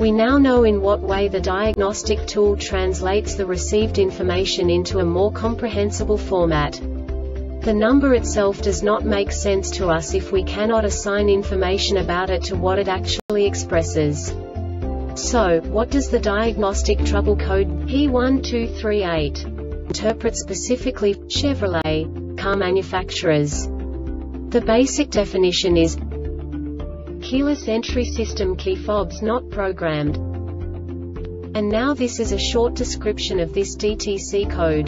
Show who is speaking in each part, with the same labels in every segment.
Speaker 1: We now know in what way the diagnostic tool translates the received information into a more comprehensible format. The number itself does not make sense to us if we cannot assign information about it to what it actually expresses. So, what does the diagnostic trouble code P1238 interpret specifically Chevrolet car manufacturers? The basic definition is keyless entry system key fobs not programmed. And now this is a short description of this DTC code.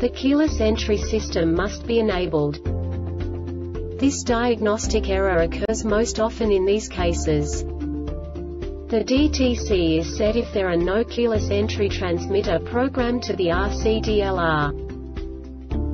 Speaker 1: The keyless entry system must be enabled. This diagnostic error occurs most often in these cases. The DTC is set if there are no keyless entry transmitter programmed to the RCDLR.